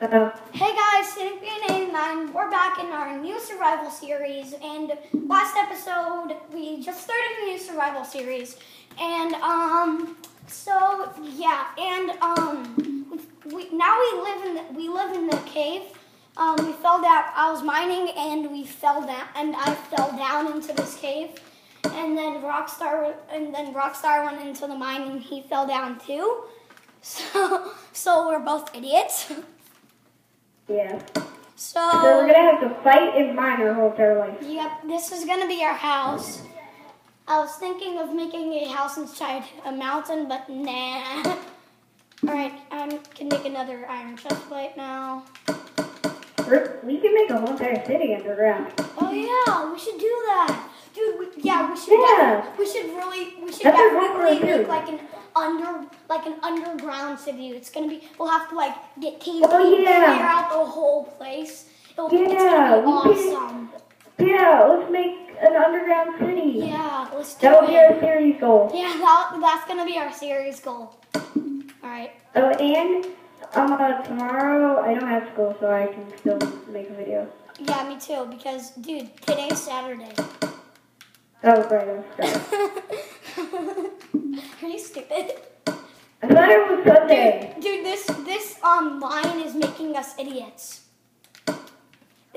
Hey guys, Cynic89, we're back in our new survival series, and last episode we just started a new survival series, and um, so yeah, and um, we, we now we live in the, we live in the cave. Um, we fell down. I was mining, and we fell down, and I fell down into this cave, and then Rockstar and then Rockstar went into the mine, and he fell down too. So so we're both idiots. yeah. So, So we're gonna have to fight and mine our whole entire life. yep, this is gonna be our house. I was thinking of making a house inside a mountain, but nah. All right, I can make another iron chest plate now. We can make a whole entire city underground. Oh yeah, we should do that, dude. We, yeah, we should. Yeah. def- we should really. We should That's definitely make like an under, like an underground city. It's gonna be. We'll have to like get TNT, Oh, yeah. clear out the whole place. It'll, it's gonna be awesome. Yeah, let's make an underground city. Yeah, let's do That'll be it. our series goal. Yeah, that, that's gonna be our series goal. All right. Oh, and uh, tomorrow I don't have school, so I can still make a video. Yeah, me too. Because, dude, today's Saturday. Oh, right, Are you stupid? I thought it was Sunday. Dude, dude, this this um line is making us idiots. This-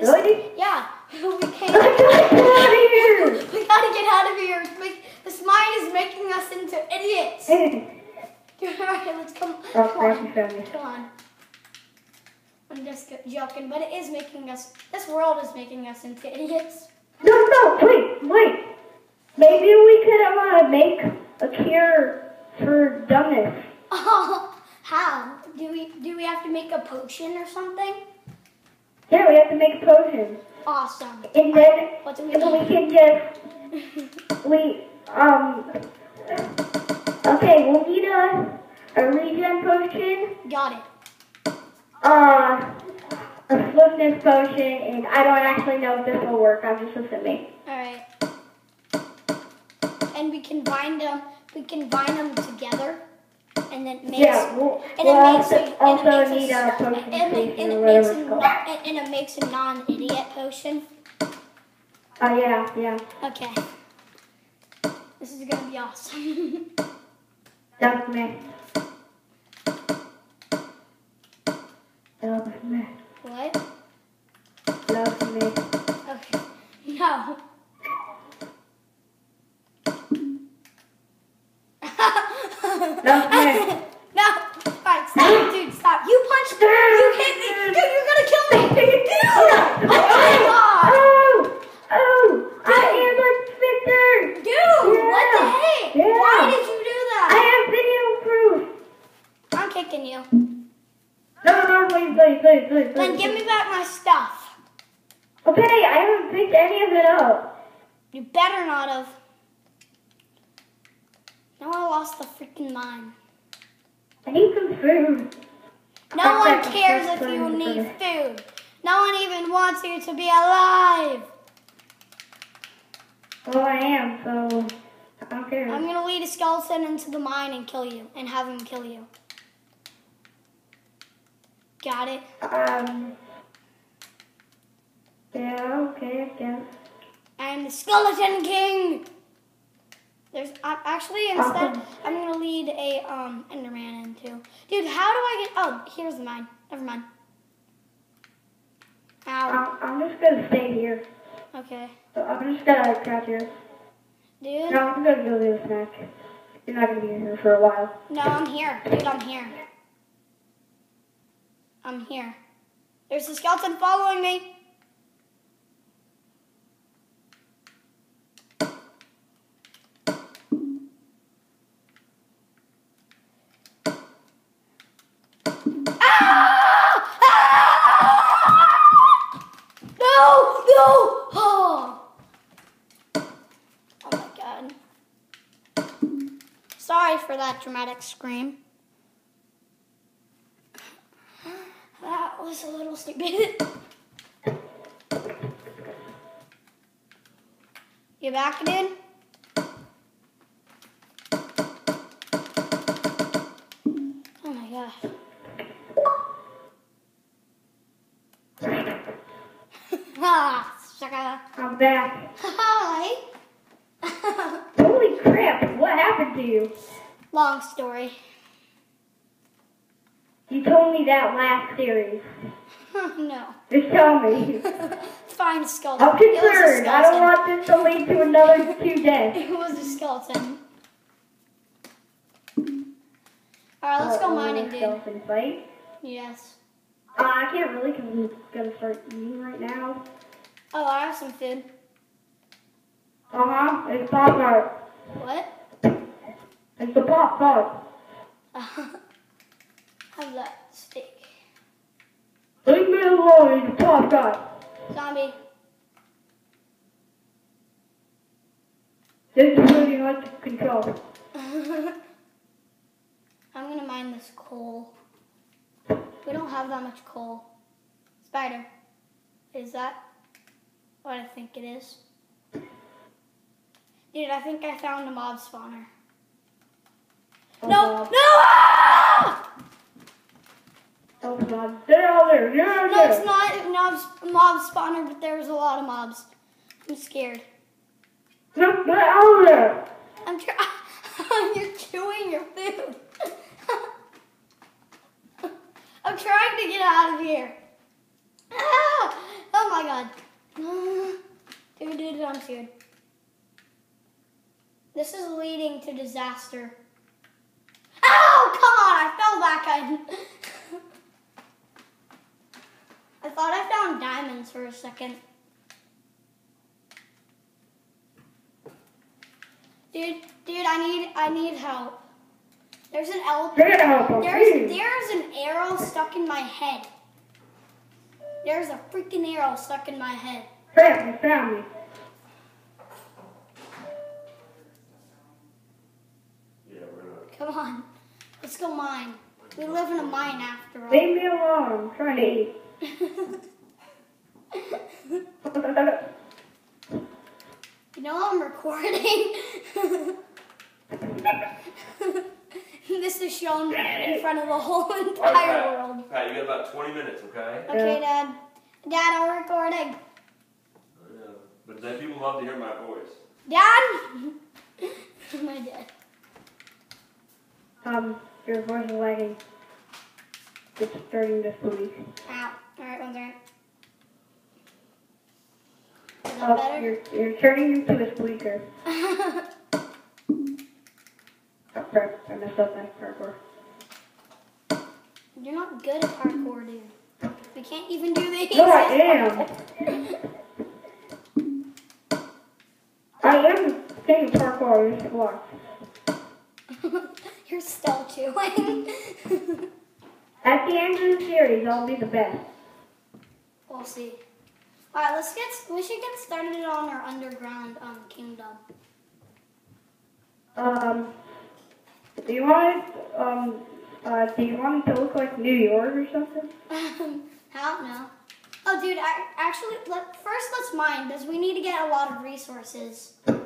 Really? Yeah, we can't. I gotta get out of here. we gotta get out of here. It's make- This mine is making us into idiots. Dude, all right, let's come. oh, come on. you. Come on. I'm just joking, but it is making us. This world is making us into idiots. No, no, wait, wait. Maybe we could uh, make a cure for dumbness. Oh, how? Do we do we have to make a potion or something? Yeah, we have to make a potion. Awesome. And then, What do we we can just, we, um, okay, we'll need a, a regen potion, Got it. uh, a swiftness potion, and I don't actually know if this will work. I'm just assuming. All right. And we can bind them. We can bind them together, and then makes. Yeah, we'll, And we'll it makes also, and also it makes need a, a potion and, it, and it makes a non, and, it makes a non-idiot potion. Oh, yeah, yeah. Okay. This is gonna be awesome. That's me. That's me. what? That's me. Okay. No. That's me. No. Alright, stop, dude, stop. You punched me. You hit me. Dude, you're gonna kill me. Dude! Oh my god! Oh! Oh! I am a Victor! Dude, what the heck? Yeah. Why did you do I that? have video proof! I'm kicking you. No, no, no, Then give me back my stuff. Okay, I haven't picked any of it up. You better not have. Now I lost the freaking mine. I need some food. No one cares if you need food. No one even wants you to be alive. Well, I am, so I don't care. I'm gonna lead a skeleton into the mine and kill you, and have him kill you. Got it? Um. Yeah, okay, I guess. I'm the skeleton king. There's actually instead Awesome. I'm gonna lead a um Enderman in too. Dude, how do I get? Oh, here's the mine. Never mind. Ow. I'm, I'm just gonna stay here. Okay, So I'm just gonna crouch here. dude. No, I'm gonna go get a snack. You're not gonna be here for a while. No, I'm here. Dude, I'm here. I'm here. There's a skeleton following me. Ah! Ah! No! No! Oh! Oh my god. Sorry for that dramatic scream. Oh, was a little stupid. you backing in? Oh my gosh. Ah, I'm back. Hi. Holy crap, what happened to you? Long story. You told me that last series. no. Just tell me. Fine skeleton. I'm It was a concerned. I don't want this to lead to another two deaths. It was a skeleton. Alright, let's go Uh, mining, dude. Skeleton fight. Yes. Uh, I can't really because I'm gonna start eating right now. Oh, I have some food. Uh huh. It's pop tart. What? It's the pop tart. Have that steak. Leave me alone. It's pop tart. Zombie. This is really hard to control. I'm gonna mine this coal. We don't have that much coal. Spider. Is that what I think it is? Dude, I think I found a mob spawner. Oh, No! God. No! Oh god. Get out there. Out No, it's not a mob, mob spawner, but there was a lot of mobs. I'm scared. Just get out there. I'm trying. You're chewing your food. I'm trying to get out of here. Ah! Oh my god. Dude, dude, I'm scared. This is leading to disaster. Ow! Come on, I fell back. I, I thought I found diamonds for a second. Dude, dude, I need, I need help. There's an elk. Get out of oh, There's, there's an arrow stuck in my head. There's a freaking arrow stuck in my head. Crap, you found me. Yeah, we're gonna. Come on, let's go mine. We live in a mine after all. Leave me alone. I'm trying to eat. You know I'm recording. this is shown in front of the whole All right, entire Pat, world. Pat, you got about 20 minutes, okay? Okay, Dad. Dad, I'm recording. I know. But then people love to hear my voice. Dad. My dad. um, your voice is lagging. It's starting to squeak. Ow. All right, one second. Is that Oh, better? you're, you're turning into a squeaker. Oh, crap. I messed up my parkour. You're not good at parkour, dude. We can't even do the No, I am. I am saying parkour. You should watch. part. You're still chewing. At the end of the series, I'll be the best. We'll see. All right, let's get. We should get started on our underground um kingdom. Um, do you want it, um, uh, do you want it to look like New York or something? I don't know. Oh, dude. I, actually, let, first let's mine because we need to get a lot of resources. I'm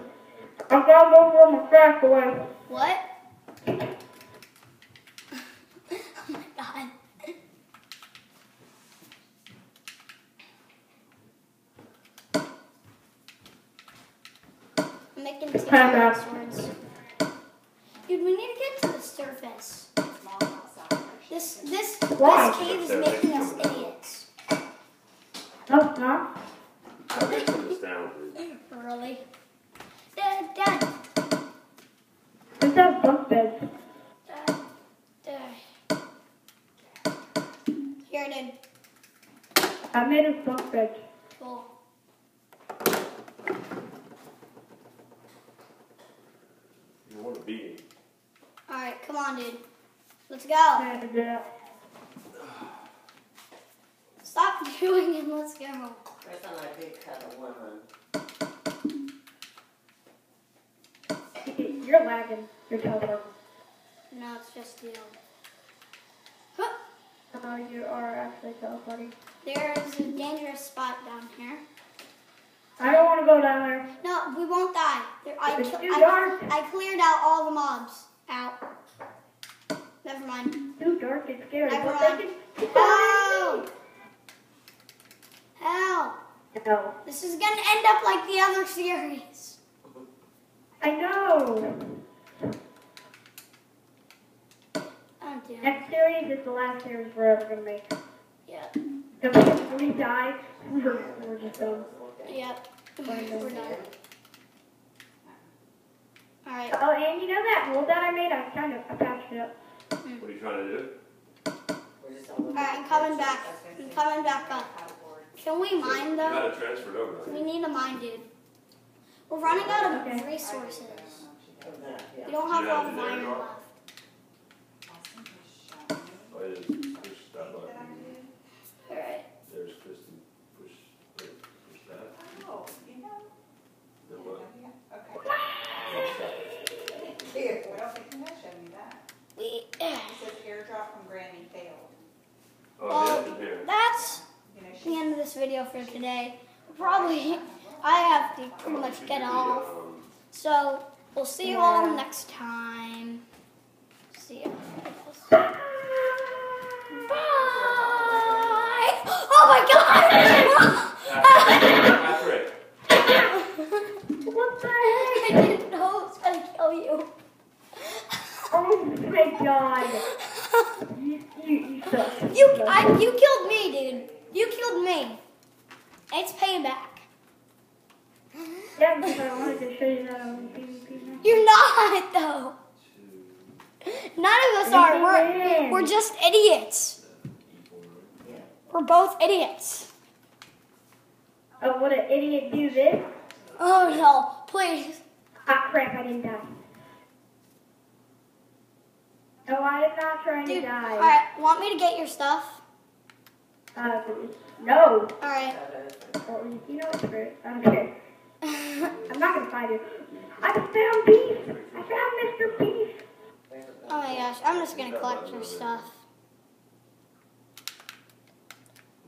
gonna go my crack away. What? oh my god. I'm making two Time Dude, we need to get to the surface. This this Why? this cave is making us idiots. No, it's not. I'm gonna put this down, please. Really? Dad, Dad, It's have bunk beds. Dad, Dad. Here, dude. I made a bunk beds. Cool. You want to beat me. Alright, come on, dude. Let's go. Stop doing it. Let's go. First time I did cut a woman. You're lagging. You're teleporting. No, it's just you. Huh. Uh, you are actually teleporting. There's a dangerous spot down here. I don't want to go down there. No, we won't die. There, I, It's I. I cleared out all the mobs. Out. Never mind. Too dark. It's scary. Never mind. can- Help! Help! This is gonna end up like the other series. I know. Oh dear. Next series is the last series we're ever gonna make. Yep. If we- we die, we're, we're just done. Yep. We're done. All right. Oh, and you know that rule that I made? I kind of I patched it up. Hmm. What are you trying to do? We're just on the- Alright, I'm coming back. I'm coming back up. Can we mine You though? got it over. We need a mine, dude. We're running out of Okay. resources. From. We don't have a Yeah, lot of did they iron drop? left. Oh, yeah, push that button. All right. There's Kristen. Push, wait, push that. Oh, you know, Then what? okay. Push that. Here. Well, they can show me that. We. It says airdrop from Grammy failed. Oh, Well, yeah, here. that's You know, the she. end of this video for today. Probably, I have to pretty much get off. So we'll see you all next time. See you. Bye. Oh my god! What the heck? I didn't know it was gonna kill you. Oh my god. You, you, you. You, I, you killed me, dude. You killed me. It's payback. Yeah, because I wanted to show you that on PvP. You're not though. None of us are. We're, we're just idiots. We're both idiots. Oh, what an idiot do this? Oh no, please. Ah, crap, I didn't die. No, I am not trying Dude, to die. alright, want me to get your stuff? Uh, no. Alright. Well, you know what's great? Okay. I'm not gonna find you. I found Beef! I found Mr. Beef! oh my gosh, I'm just gonna collect your stuff.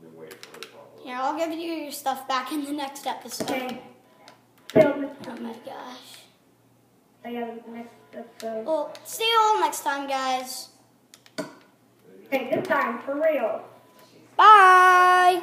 Then wait for it to pop up. Here, I'll give you your stuff back in the next episode. Okay. Oh my gosh. Oh, yeah, the next episode. Well, see you all next time, guys. Okay, this time, for real. Bye.